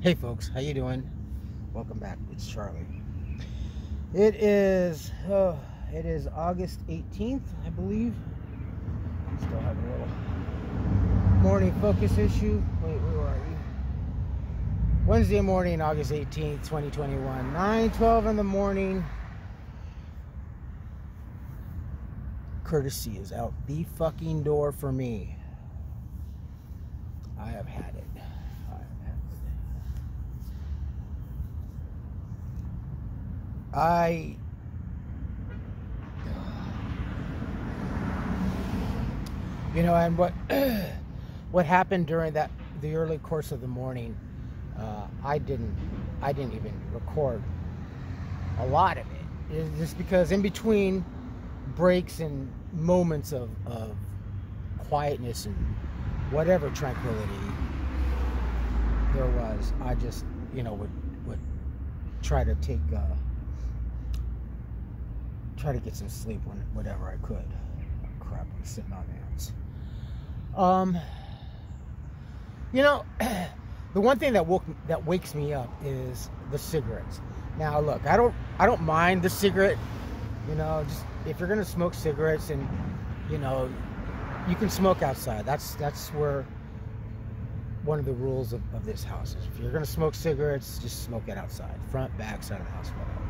Hey folks, how you doing? Welcome back. It's Charlie. It is oh, it is August 18th, I believe. Still have a little morning focus issue. Wait, where are you? Wednesday morning, August 18th, 2021. 9:12 in the morning. Courtesy is out the fucking door for me. I have had it. I have had it. I you know and what what happened during that the early course of the morning uh, I didn't I didn't even record a lot of it. It's just because in between breaks and moments of, of quietness and whatever tranquility there was I just you know would would try to take uh, try to get some sleep when whatever I could. Crap, I'm sitting on hands. Um, you know, the one thing that woke that wakes me up is the cigarettes. Now, look, I don't I don't mind the cigarette. You know, just if you're gonna smoke cigarettes and you know, you can smoke outside. That's that's where one of the rules of, of this house is if you're gonna smoke cigarettes, just smoke it outside, front, back, side of the house, whatever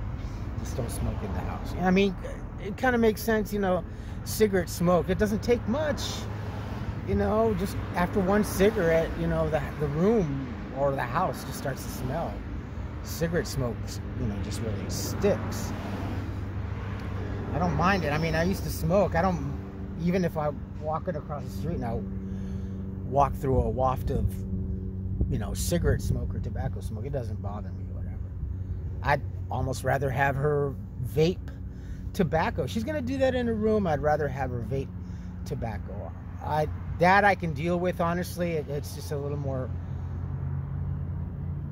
just don't smoke in the house. I mean, it kind of makes sense, you know, cigarette smoke. It doesn't take much, you know, just after one cigarette, you know, the, the room or the house just starts to smell. Cigarette smoke, you know, just really sticks. I don't mind it. I mean, I used to smoke. I don't, even if I walk walking across the street and I walk through a waft of, you know, cigarette smoke or tobacco smoke, it doesn't bother me, whatever. I'd almost rather have her vape tobacco. She's gonna do that in a room. I'd rather have her vape tobacco. I that I can deal with honestly. It, it's just a little more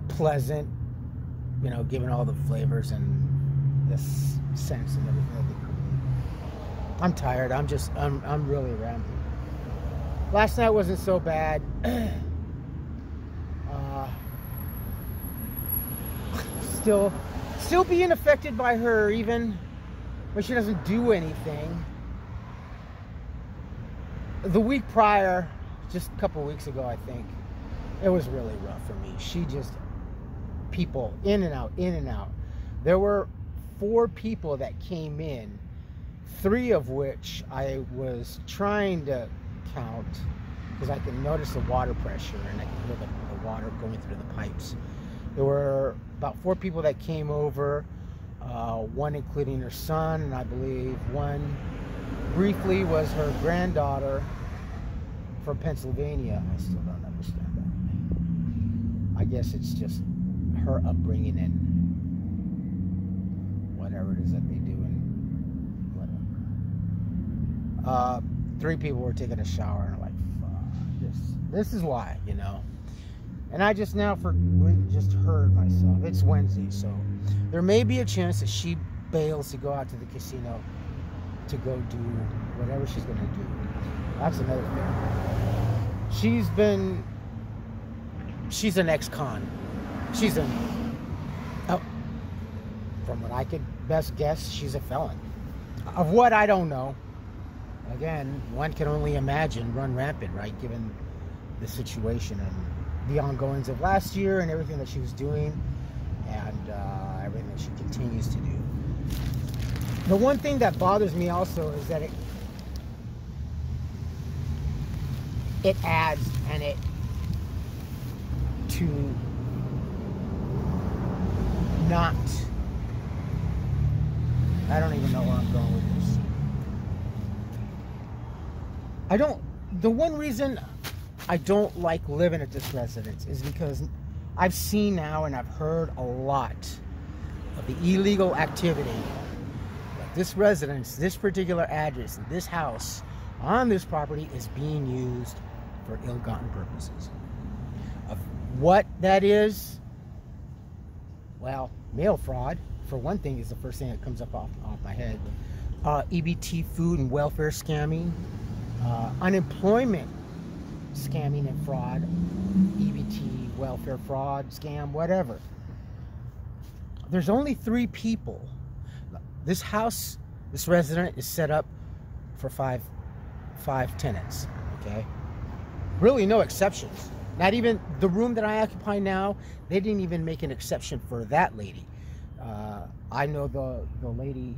pleasant, you know, given all the flavors and the scents and everything. that they create. I'm tired. I'm just I'm I'm really rambling. Last night wasn't so bad. uh, still still being affected by her even when she doesn't do anything. The week prior, just a couple weeks ago, I think, it was really rough for me. She just, people in and out, in and out. There were four people that came in, three of which I was trying to count because I can notice the water pressure and I can hear the, the water going through the pipes. There were about four people that came over, uh, one including her son, and I believe one briefly was her granddaughter from Pennsylvania. I still don't understand that. I guess it's just her upbringing and whatever it is that they do and whatever. Uh, three people were taking a shower and like, fuck, this, this is why, you know. And I just now for just heard myself. It's Wednesday, so there may be a chance that she bails to go out to the casino to go do whatever she's gonna do. That's another thing. She's been she's an ex-con. She's an oh, from what I could best guess, she's a felon. Of what I don't know. Again, one can only imagine run rampant, right? Given the situation and the ongoings of last year and everything that she was doing and uh, everything that she continues to do. The one thing that bothers me also is that it it adds and it to not I don't even know where I'm going with this. I don't the one reason I don't like living at this residence is because I've seen now and I've heard a lot of the illegal activity this residence, this particular address, this house on this property is being used for ill-gotten purposes. Of what that is, well, mail fraud, for one thing, is the first thing that comes up off, off my head. Uh, EBT food and welfare scamming, uh, unemployment scamming and fraud, EBT, welfare fraud, scam, whatever. There's only three people. This house, this resident is set up for five, five tenants. Okay, really no exceptions. Not even the room that I occupy now. They didn't even make an exception for that lady. Uh, I know the the lady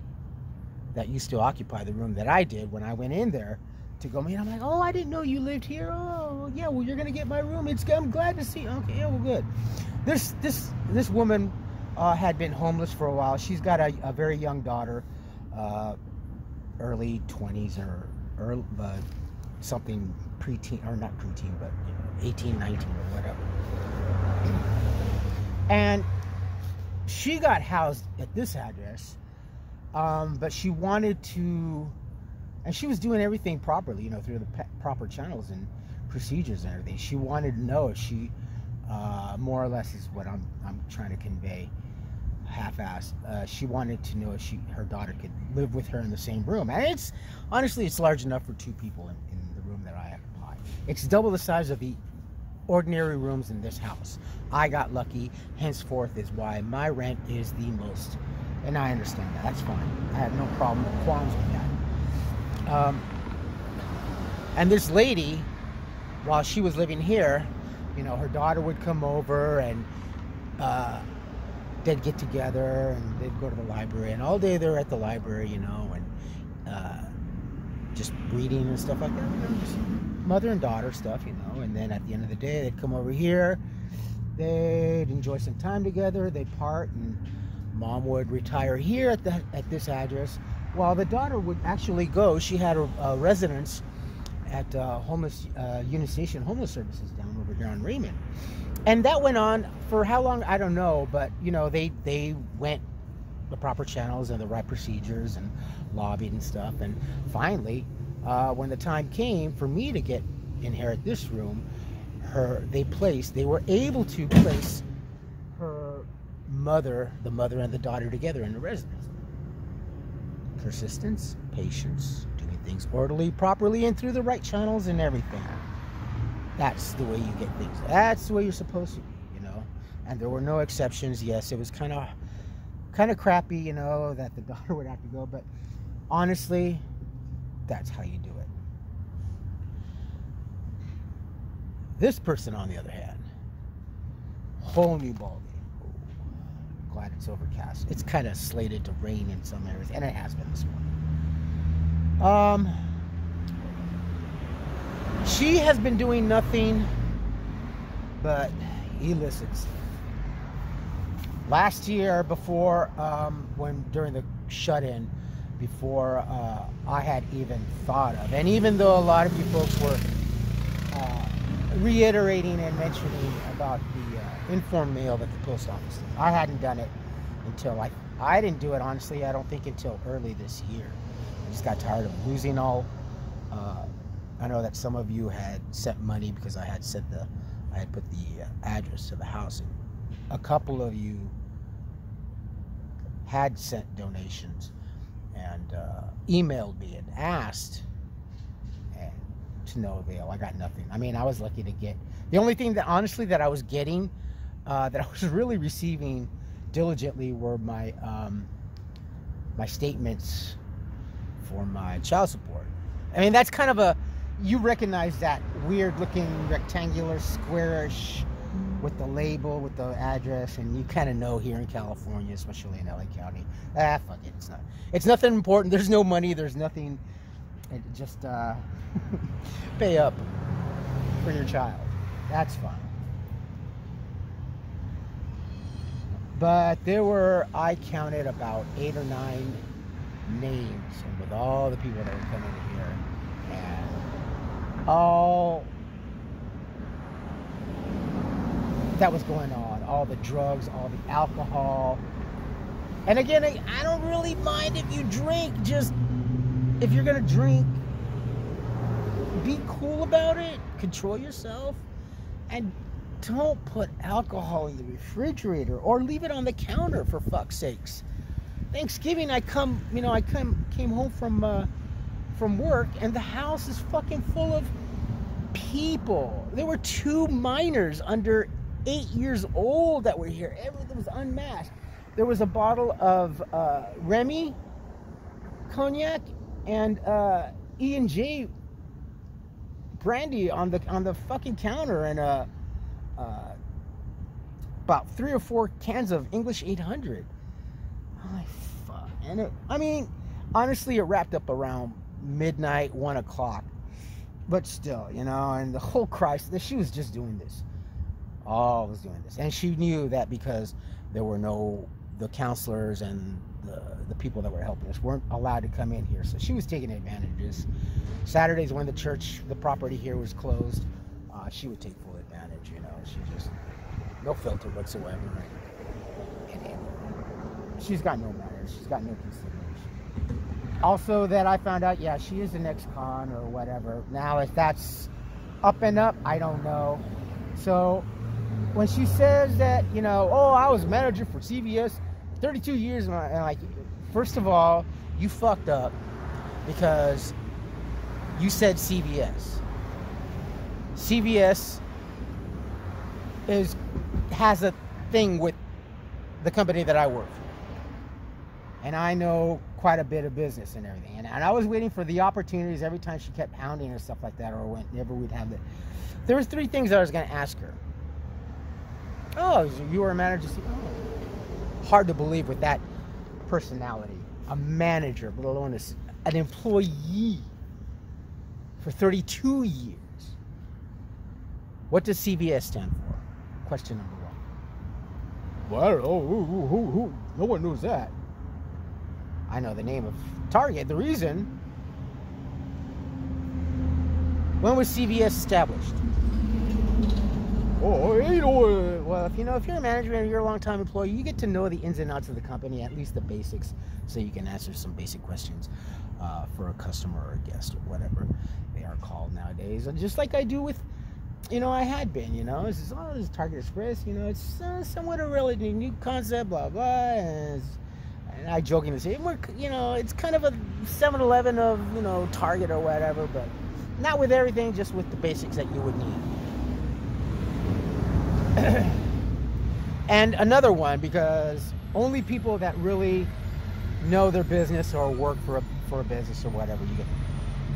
that used to occupy the room that I did when I went in there to go meet. I'm like, oh, I didn't know you lived here. Oh, yeah. Well, you're gonna get my room. It's I'm glad to see. You. Okay, yeah, well, good. This this this woman uh, had been homeless for a while. She's got a, a very young daughter, uh, early 20s or early, uh, something preteen or not preteen, but you know, 18, 19 or whatever. And she got housed at this address, um, but she wanted to and she was doing everything properly, you know, through the proper channels and procedures and everything. She wanted to know if she, uh, more or less, is what I'm I'm trying to convey, half-assed. Uh, she wanted to know if she her daughter could live with her in the same room, and it's honestly it's large enough for two people in, in the room that I occupy. It's double the size of the ordinary rooms in this house. I got lucky. Henceforth is why my rent is the most, and I understand that. That's fine. I have no problem qualms with that. Um, and this lady, while she was living here, you know, her daughter would come over and uh, they'd get together and they'd go to the library. And all day they're at the library, you know, and uh, just reading and stuff like that. Just mother and daughter stuff, you know. And then at the end of the day, they'd come over here. They'd enjoy some time together. They'd part, and mom would retire here at the at this address while the daughter would actually go, she had a, a residence at uh, homeless uh, Homeless Services down over here on Raymond, and that went on for how long? I don't know, but you know they they went the proper channels and the right procedures and lobbied and stuff, and finally, uh, when the time came for me to get inherit this room, her they placed they were able to place her mother, the mother and the daughter together in the residence persistence, patience, doing things orderly, properly, and through the right channels and everything. That's the way you get things. That's the way you're supposed to you know. And there were no exceptions. Yes, it was kind of kind of crappy, you know, that the daughter would have to go, but honestly, that's how you do it. This person, on the other hand, whole new ballgame glad it's overcast. It's kind of slated to rain in some areas, and it has been this morning. Um, she has been doing nothing but elicits. Last year, before um, when during the shut-in, before uh, I had even thought of, and even though a lot of you folks were uh, reiterating and mentioning about the uh, informed mail that the post office. I hadn't done it until I I didn't do it honestly. I don't think until early this year. I just got tired of losing all. Uh, I know that some of you had sent money because I had sent the I had put the uh, address to the house, and a couple of you had sent donations and uh, emailed me and asked to no avail. I got nothing. I mean, I was lucky to get the only thing that honestly that I was getting, uh, that I was really receiving diligently were my um, my statements for my child support. I mean, that's kind of a you recognize that weird looking rectangular squarish with the label with the address and you kind of know here in california especially in la county ah fuck it it's not it's nothing important there's no money there's nothing it just uh, pay up for your child. That's fine. But there were, I counted about eight or nine names, and with all the people that were coming here, and all that was going on, all the drugs, all the alcohol. And again, I don't really mind if you drink, just if you're gonna drink, be cool about it, control yourself, and don't put alcohol in the refrigerator or leave it on the counter for fuck's sakes. Thanksgiving, I come, you know, I come came home from uh, from work and the house is fucking full of people. There were two minors under eight years old that were here. Everything was unmasked. There was a bottle of uh, Remy cognac and uh, E and J brandy on the on the fucking counter, and uh, uh, about three or four cans of English 800. I'm like, fuck. And it, I mean, honestly, it wrapped up around midnight, one o'clock. But still, you know, and the whole crisis, she was just doing this. All was doing this. And she knew that because there were no, the counselors and the, the people that were helping us weren't allowed to come in here. So she was taking advantages. Saturdays when the church, the property here was closed, uh, she would take full advantage, you know. She just, no filter whatsoever. And, and she's got no manners. She's got no consideration also that I found out, yeah, she is an ex-con or whatever. Now, if that's up and up, I don't know. So when she says that, you know, oh, I was manager for CVS 32 years, and I'm like, first of all, you fucked up because you said CVS. CVS is has a thing with the company that I work for and I know quite a bit of business and everything. And, and I was waiting for the opportunities every time she kept hounding and stuff like that, or whenever we'd have it. There was three things I was going to ask her. Oh, you were a manager. Oh. Hard to believe with that personality, a manager, let alone an employee for 32 years. What does CVS stand for? Question number one. Well, I don't know. Who, who, who, who? No one knows that. I know the name of Target. The reason. When was CVS established? Oh, well, if you know, if you're a manager and you're a long-time employee, you get to know the ins and outs of the company, at least the basics, so you can answer some basic questions uh, for a customer or a guest or whatever they are called nowadays. And just like I do with, you know, I had been, you know, this Target Express, you know, it's uh, somewhat a relatively new concept, blah blah, and and I jokingly say, we're, you know, it's kind of a 7-Eleven of, you know, Target or whatever, but not with everything, just with the basics that you would need. and another one, because only people that really know their business or work for a, for a business or whatever, you get,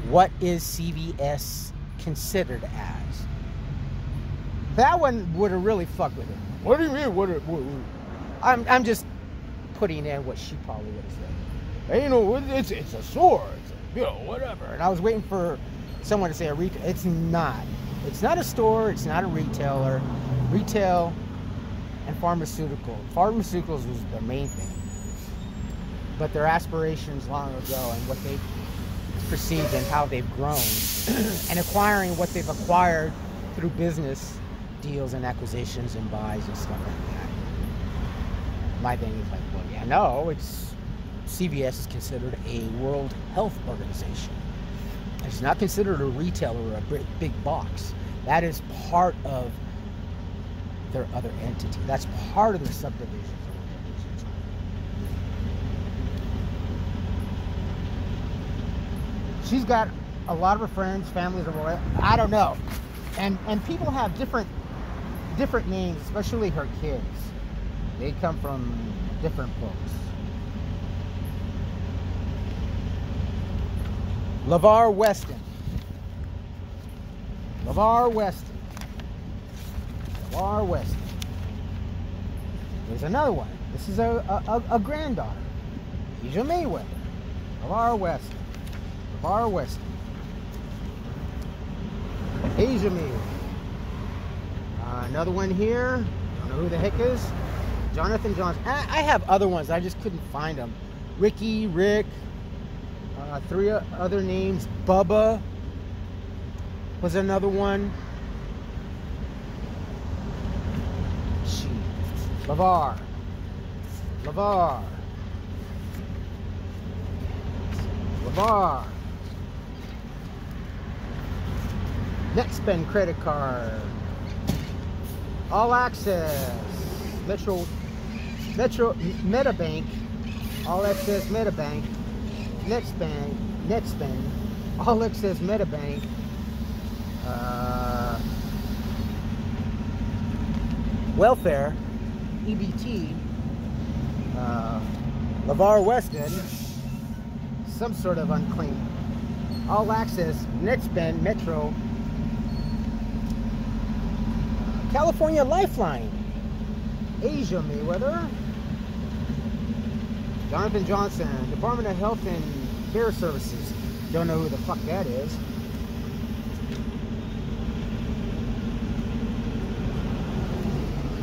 what is CVS considered as? That one would have really fucked with it. What do you mean? What? what, what? I'm, I'm just putting in what she probably would have said. you know, it's it's a sword, it's a, you know, whatever. And I was waiting for someone to say a retail. It's not. It's not a store. It's not a retailer. Retail and pharmaceutical. Pharmaceuticals was the main thing. But their aspirations long ago and what they perceived and how they've grown and acquiring what they've acquired through business deals and acquisitions and buys and stuff like that. My thing is like, I know it's CVS is considered a World Health Organization. It's not considered a retailer or a big box. That is part of their other entity. That's part of the subdivision. She's got a lot of her friends, families, I don't know, and and people have different different names, especially her kids. They come from different books. LeVar Weston. LeVar Weston. LeVar west. There's another one. This is a, a, a granddaughter. Asia Mayweather. LeVar West. LeVar West. Asia Mayweather. Uh, another one here. Don't know who the heck is. Jonathan Johnson. I, have other ones. I just couldn't find them. Ricky, Rick, uh, three other names. Bubba was another one. Lavar. Lavar. Lavar. NetSpend credit card. All access. Metro Metro MetaBank, All Access MetaBank, NetSpan, NetSpend, All Access MetaBank, uh, welfare, EBT, uh, LeVar Weston, some sort of unclean. all access, Netspend, Metro, California Lifeline, Asia Mayweather, Jonathan Johnson, Department of Health and Care Services. Don't know who the fuck that is.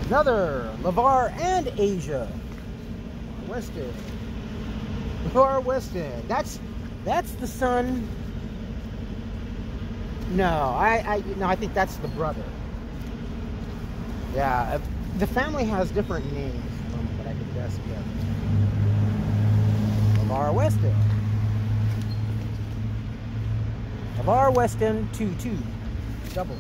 Another LeVar and Asia. Weston. LeVar Weston. That's that's the son. No, I, I no, I think that's the brother. Yeah, uh, the family has different names from what I can guess. Yeah. LeVar Weston. LeVar Weston 2 2. Double.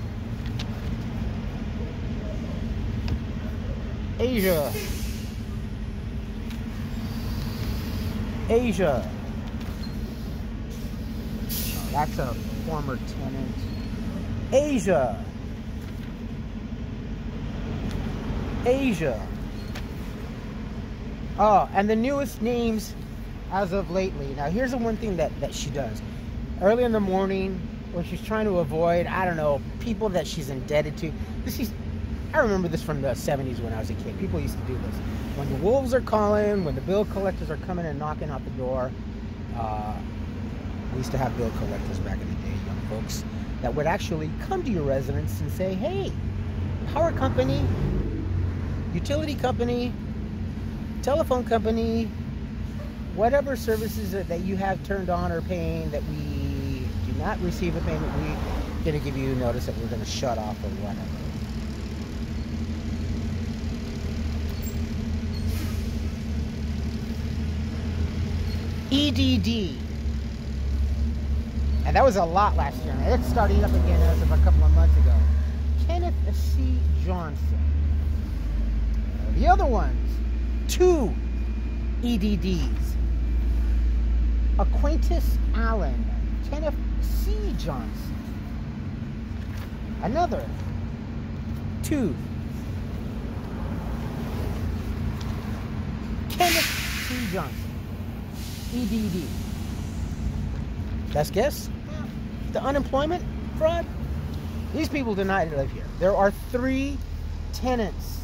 Asia. Asia. That's a former tenant. Asia. Asia. Oh, and the newest names as of lately. Now, here's the one thing that, that she does. Early in the morning, when she's trying to avoid, I don't know, people that she's indebted to. This is I remember this from the 70s when I was a kid. People used to do this. When the wolves are calling, when the bill collectors are coming and knocking out the door, uh, we used to have bill collectors back in the day, young folks, that would actually come to your residence and say, hey, power company, utility company, telephone company, whatever services that you have turned on or paying that we do not receive a payment, we're going to give you notice that we're going to shut off or whatever. EDD. And that was a lot last year. It's starting up again as of a couple of months ago. Kenneth C. Johnson. The other ones, two EDDs. Aquintus Allen, Kenneth C. Johnson. Another, two. Kenneth C. Johnson. EDD. Best guess? The unemployment fraud? These people did not live here. There are three tenants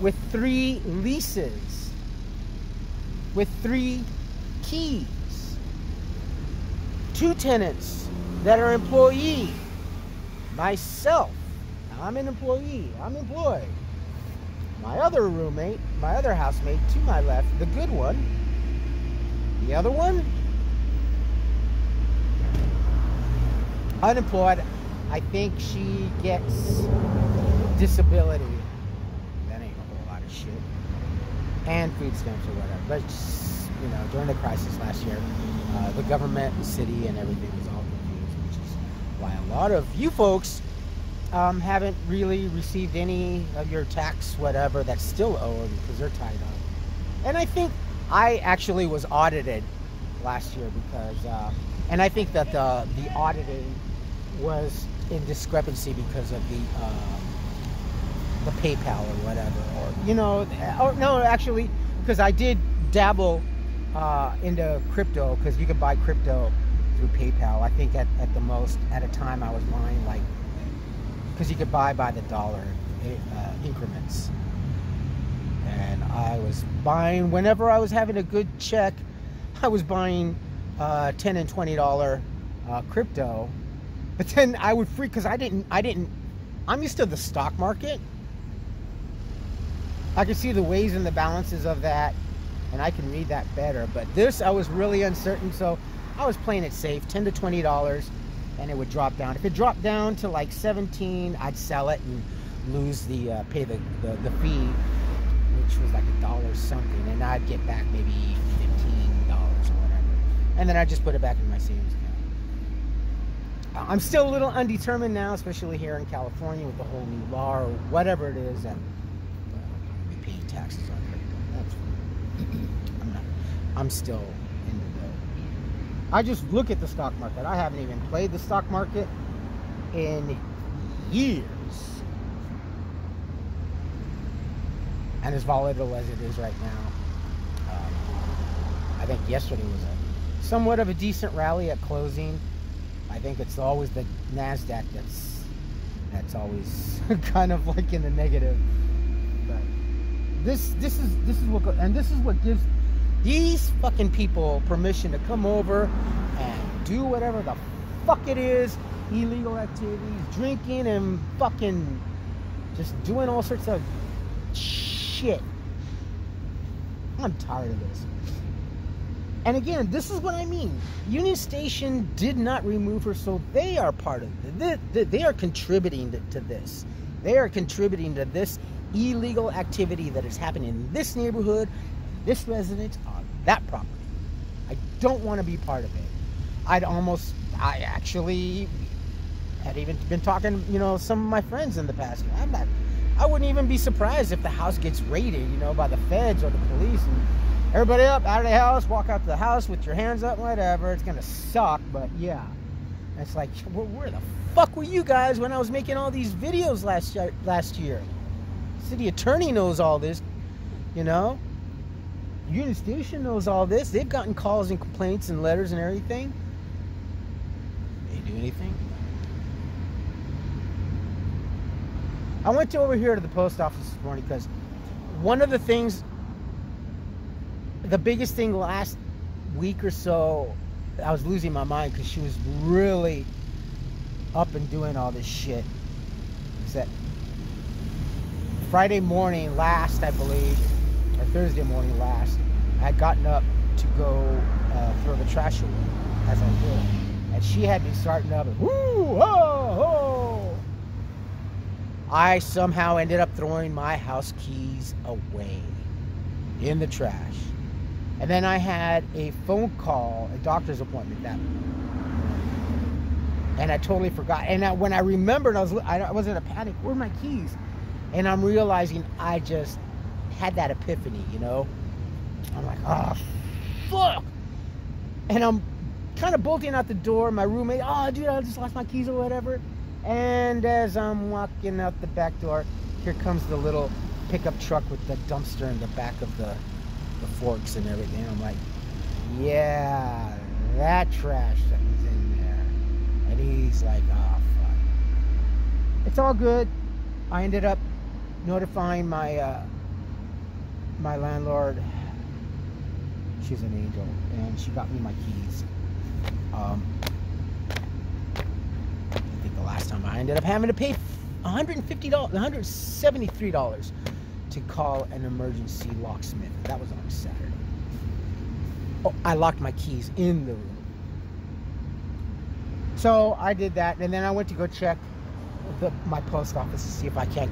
with three leases with three keys. Two tenants that are employee. Myself. I'm an employee. I'm employed. My other roommate, my other housemate to my left, the good one, the other one, unemployed. I think she gets disability. That ain't a whole lot of shit. And food stamps or whatever. But, you know, during the crisis last year, uh, the government, the city, and everything was all confused, which is why a lot of you folks um, haven't really received any of your tax, whatever, that's still owed because they're tied up. And I think I actually was audited last year because, uh, and I think that the the auditing was in discrepancy because of the uh, the PayPal or whatever, or you know, or no, actually, because I did dabble uh, into crypto because you could buy crypto through PayPal. I think at, at the most at a time I was buying like because you could buy by the dollar uh, increments I was buying whenever I was having a good check. I was buying uh, ten and twenty dollar uh, crypto, but then I would freak because I didn't. I didn't. I'm used to the stock market. I can see the ways and the balances of that, and I can read that better. But this, I was really uncertain, so I was playing it safe, ten to twenty dollars, and it would drop down. If it dropped down to like seventeen, I'd sell it and lose the uh, pay the, the the fee which was like a dollar something, and I'd get back maybe fifteen dollars or whatever, and then I'd just put it back in my savings account. I'm still a little undetermined now, especially here in California with the whole new law or whatever it is, and uh, be paying taxes on I'm not. I'm still in the I just look at the stock market. I haven't even played the stock market. in years. And as volatile as it is right now, um, I think yesterday was a somewhat of a decent rally at closing. I think it's always the Nasdaq that's that's always kind of like in the negative. But this this is this is what and this is what gives these fucking people permission to come over and do whatever the fuck it is, illegal activities, drinking and fucking just doing all sorts of shit. I'm tired of this. And again, this is what I mean. Union Station did not remove her, so they are part of it. They are contributing to this. They are contributing to this illegal activity that is happening in this neighborhood, this residence, on that property. I don't want to be part of it. I'd almost, I actually had even been talking, you know, some of my friends in the past. I'm not, I wouldn't even be surprised if the house gets raided, you know, by the feds or the police and everybody up out of the house, walk out to the house with your hands up, whatever. It's gonna suck, but yeah. It's like, where the fuck were you guys when I was making all these videos last year? Last year, city attorney knows all this, you know. Union Station knows all this. They've gotten calls and complaints and letters and everything. They do anything? I went to over here to the post office this morning because one of the things the biggest thing last week or so, I was losing my mind because she was really up and doing all this shit. Is that Friday morning last, I believe, or Thursday morning last, I had gotten up to go uh, throw the trash away as I do. And she had me starting up and whoo, ho, ho. I somehow ended up throwing my house keys away in the trash. And then I had a phone call, a doctor's appointment that and I totally forgot. And I, when I remembered, I was I was in a panic. Where are my keys? And I'm realizing I just had that epiphany. You know, I'm like, oh fuck. And I'm kind of bolting out the door. My roommate, oh dude, I just lost my keys or whatever. And as I'm walking out the back door, here comes the little pickup truck with the dumpster in the back of the the forks and everything. I'm like, yeah, that trash that was in there. And he's like, oh, fuck. It's all good. I ended up notifying my uh, my landlord. She's an angel, and she got me my keys. Um, last time I ended up having to pay $150, $173 to call an emergency locksmith. That was on Saturday. Oh, I locked my keys in the room. So I did that, and then I went to go check the, my post office to see if I can't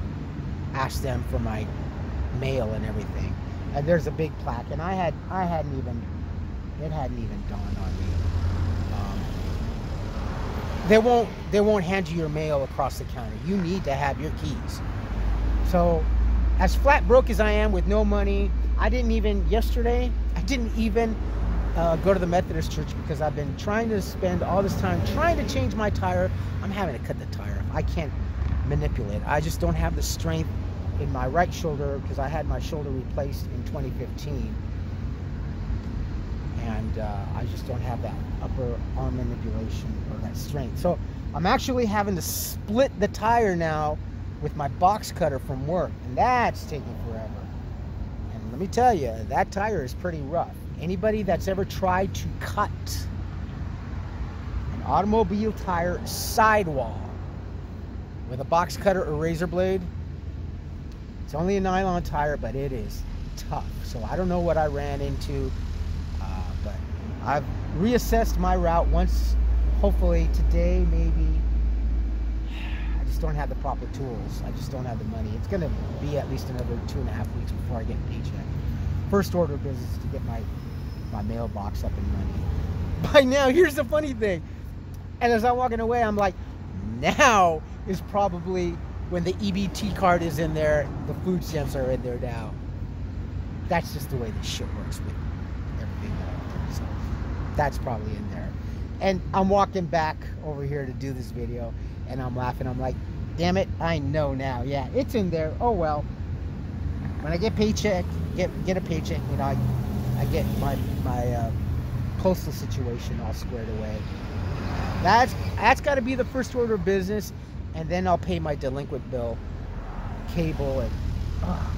ask them for my mail and everything. And there's a big plaque, and I had I hadn't even it hadn't even dawned on me. They won't they won't hand you your mail across the counter. You need to have your keys. So as flat broke as I am with no money, I didn't even, yesterday, I didn't even uh, go to the Methodist church because I've been trying to spend all this time trying to change my tire. I'm having to cut the tire off. I can't manipulate. I just don't have the strength in my right shoulder because I had my shoulder replaced in 2015. And uh, I just don't have that upper arm manipulation or that strength. So I'm actually having to split the tire now with my box cutter from work, and that's taking forever. And let me tell you, that tire is pretty rough. Anybody that's ever tried to cut an automobile tire sidewall with a box cutter or razor blade, it's only a nylon tire, but it is tough. So I don't know what I ran into, I've reassessed my route once, hopefully today, maybe I just don't have the proper tools. I just don't have the money. It's going to be at least another two and a half weeks before I get a paycheck. First order of business to get my my mailbox up and running. By now, here's the funny thing. And as I'm walking away, I'm like, now is probably when the EBT card is in there, the food stamps are in there now. That's just the way this shit works with everything that I do. So that's probably in there. And I'm walking back over here to do this video And I'm laughing. I'm like, damn it, I know now. Yeah, it's in there. Oh well. When I get paycheck, get get a paycheck, you know, I, I get my my uh, postal situation all squared away. That's that's got to be the first order of business, and then I'll pay my delinquent bill, cable, and oh,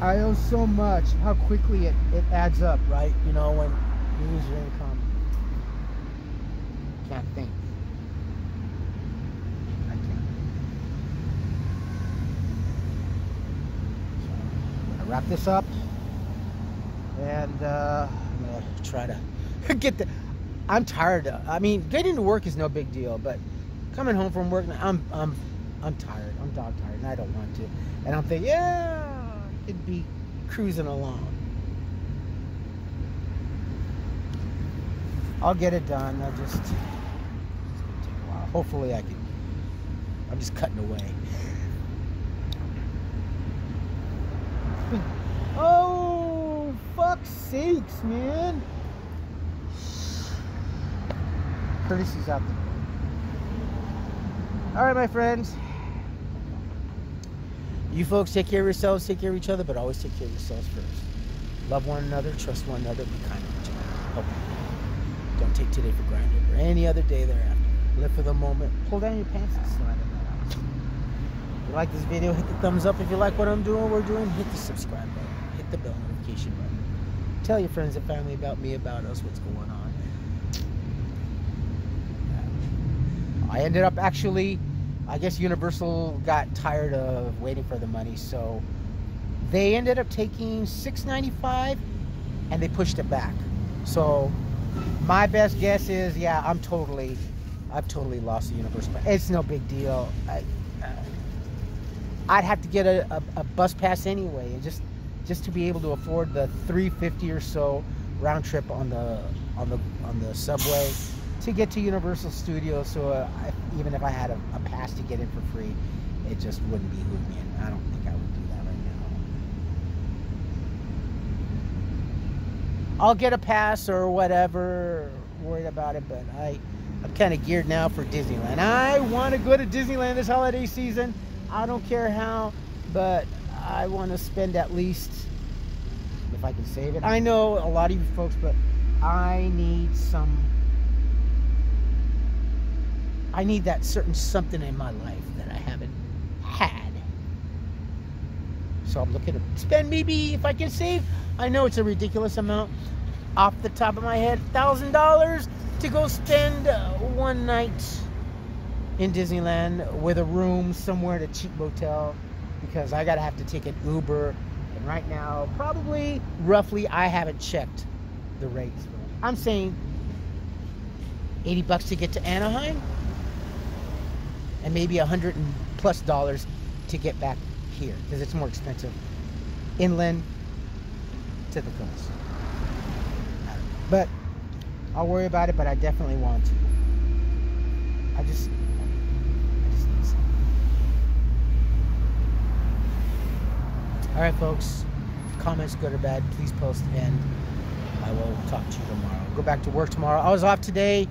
I owe so much. How quickly it, it adds up, right? You know, when you lose your income. Can't think. I can't. So, I'm gonna wrap this up. And uh, I'm gonna try to get the. I'm tired. I mean, getting to work is no big deal, but coming home from work, I'm I'm I'm tired. I'm dog tired, and I don't want to. And I'm thinking, yeah, it'd be cruising along. I'll get it done. I just, just take a while. Hopefully, I can. I'm just cutting away. oh, fuck's sakes, man! Courtesy's out the door. All right, my friends. You folks take care of yourselves, take care of each other, but always take care of yourselves first. Love one another, trust one another, be kind to each other. Help Don't take today for granted or any other day thereafter. Live for the moment. Pull down your pants and slide them out. If you like this video, hit the thumbs up. If you like what I'm doing, we're doing, hit the subscribe button. Hit the bell notification button. Tell your friends and family about me, about us, what's going on. I ended up actually I guess Universal got tired of waiting for the money, so they ended up taking 6.95 and they pushed it back. So my best guess is, yeah, I'm totally, I've totally lost the Universal. It's no big deal. I, uh, I'd have to get a, a, a, bus pass anyway, just just to be able to afford the 350 or so round trip on the on the on the subway to get to Universal Studios. So uh, I, even if I had a, a, pass to get in for free, it just wouldn't behoove me, and I don't think I would do that right now. I'll get a pass or whatever. Worried about it, but I, I'm kind of geared now for Disneyland. I want to go to Disneyland this holiday season. I don't care how, but I want to spend at least if I can save it. I know a lot of you folks, but I need some I need that certain something in my life that I haven't had. So I'm looking to spend maybe if I can save. I know it's a ridiculous amount off the top of my head, thousand dollars to go spend uh, one night in Disneyland with a room somewhere at a cheap motel because I gotta have to take an Uber. And right now, probably roughly, I haven't checked the rates. I'm saying 80 bucks to get to Anaheim and maybe a hundred and plus dollars to get back here because it's more expensive inland to the coast. But I'll worry about it, but I definitely want to. I just, I just need some. All right, folks. Comments, good or bad, please post, and I will talk to you tomorrow. Go back to work tomorrow. I was off today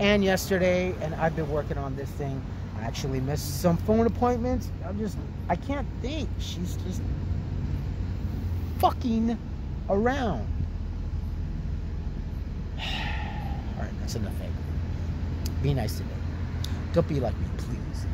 and yesterday, and I've been working on this thing. Actually missed some phone appointments. I'm just, I can't think. She's just fucking around. All right, that's enough. Be nice today. Don't be like me, please.